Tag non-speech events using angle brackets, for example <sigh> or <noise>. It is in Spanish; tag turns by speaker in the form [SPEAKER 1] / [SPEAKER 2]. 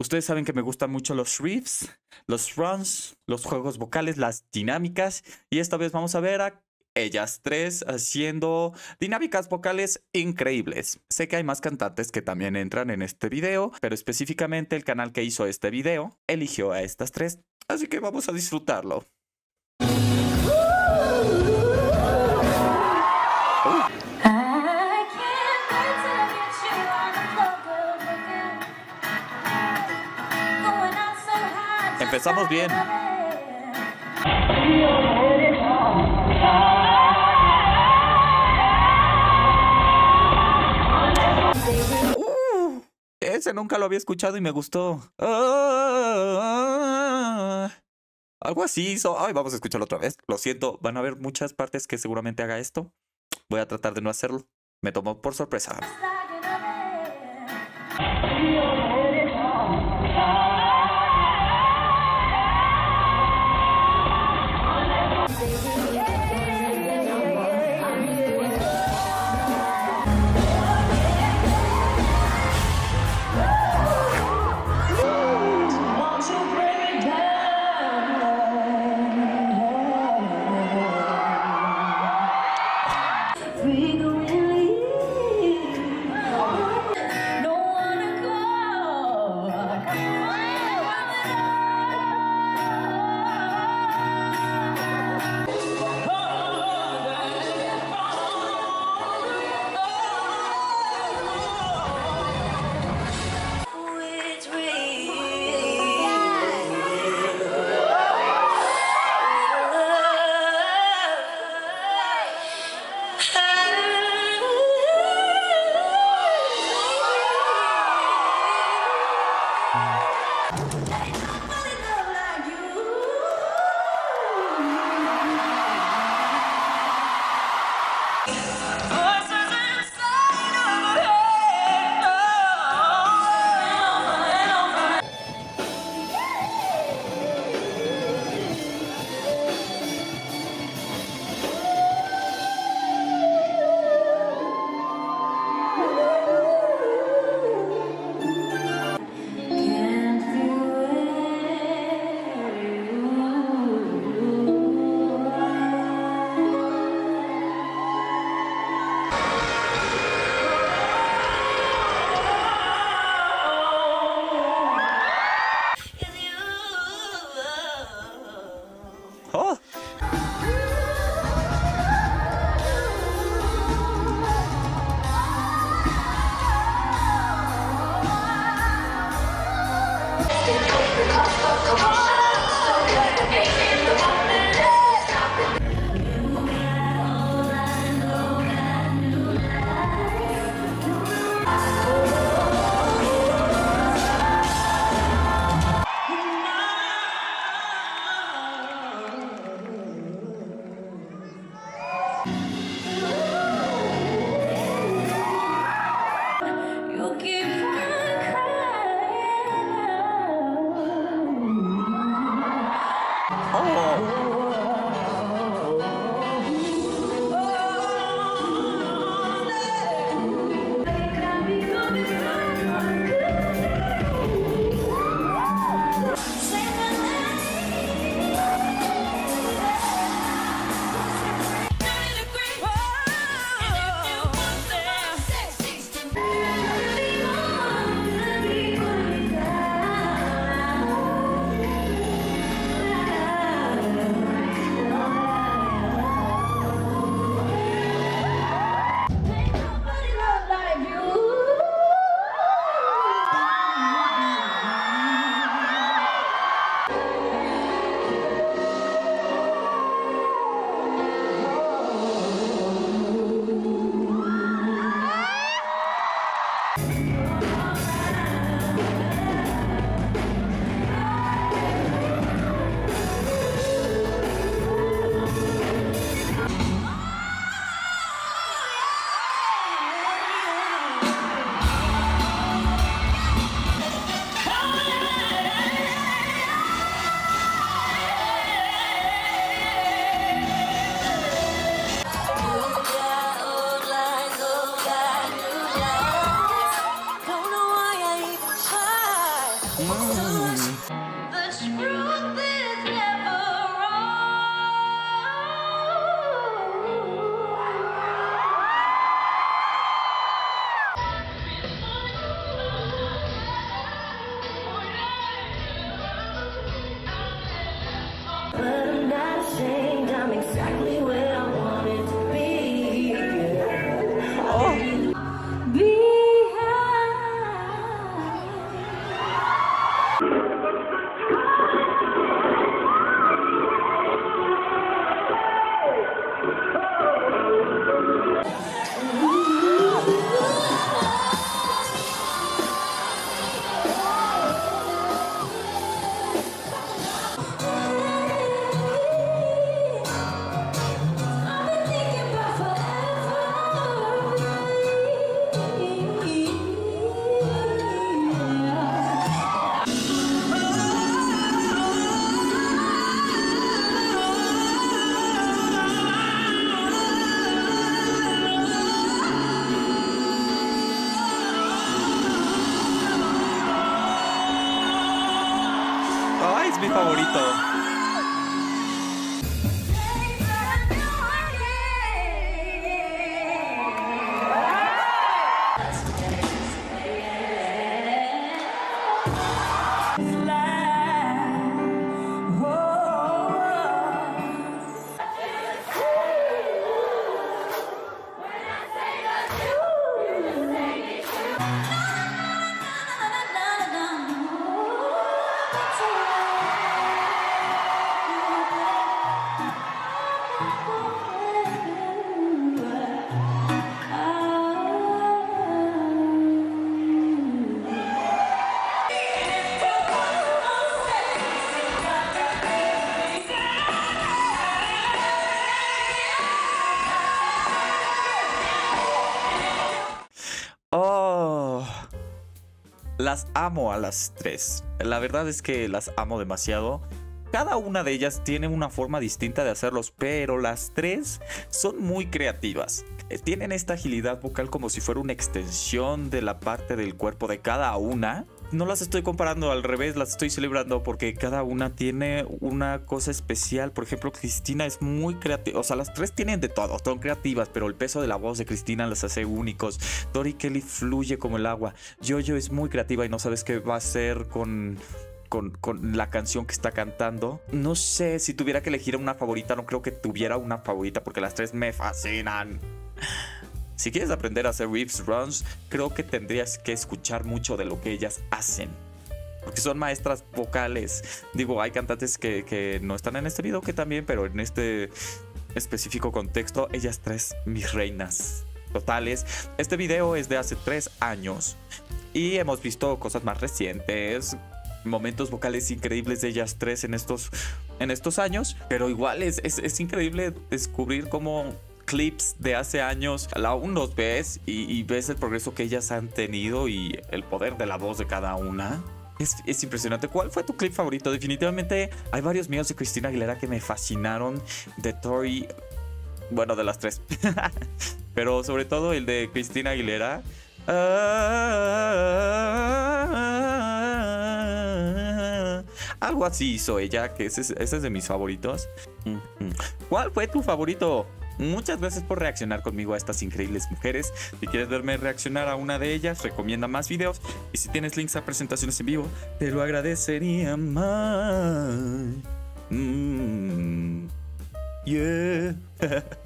[SPEAKER 1] Ustedes saben que me gustan mucho los riffs, los runs, los juegos vocales, las dinámicas. Y esta vez vamos a ver a ellas tres haciendo dinámicas vocales increíbles. Sé que hay más cantantes que también entran en este video, pero específicamente el canal que hizo este video eligió a estas tres, así que vamos a disfrutarlo. Empezamos bien. Uh, ese nunca lo había escuchado y me gustó. Ah, algo así hizo. Ay, vamos a escucharlo otra vez. Lo siento, van a haber muchas partes que seguramente haga esto. Voy a tratar de no hacerlo. Me tomó por sorpresa.
[SPEAKER 2] Es mi favorito. Las amo a las tres. La verdad es que las amo demasiado. Cada una de ellas tiene una forma distinta de hacerlos, pero las tres son muy creativas. Eh, Tienen esta agilidad vocal como si fuera una extensión de la parte del cuerpo de cada una. No las estoy comparando al revés, las estoy celebrando porque cada una tiene una cosa especial. Por ejemplo, Cristina es muy creativa. O sea, las tres tienen de todo, son creativas, pero el peso de la voz de Cristina las hace únicos. Tori Kelly fluye como el agua. Jojo es muy creativa y no sabes qué va a hacer con, con, la canción que está cantando. No sé si tuviera que elegir una favorita, no creo que tuviera una favorita porque las tres me fascinan. Si quieres aprender a hacer riffs runs, creo que tendrías que escuchar mucho de lo que ellas hacen. Porque son maestras vocales. Digo, hay cantantes que, que no están en este video que también, pero en este específico contexto, ellas tres, mis reinas totales. Este video es de hace tres años y hemos visto cosas más recientes, momentos vocales increíbles de ellas tres en estos, en estos años, pero igual es, es, es increíble descubrir cómo clips de hace años, aún los ves y, ves el progreso que ellas han tenido y el poder de la voz de cada una. Es, es, impresionante. ¿Cuál fue tu clip favorito? Definitivamente hay varios míos de Cristina Aguilera que me fascinaron. De Tori. Bueno, de las tres. <laughs> Pero sobre todo el de Cristina Aguilera. Algo así hizo ella, que ese, es- es de mis favoritos. ¿Cuál fue tu favorito? Muchas gracias por reaccionar conmigo a estas increíbles mujeres. Si quieres verme reaccionar a una de ellas, recomienda más videos. Y si tienes links a presentaciones en vivo, te lo agradecería más. Mm. Yeah. <laughs>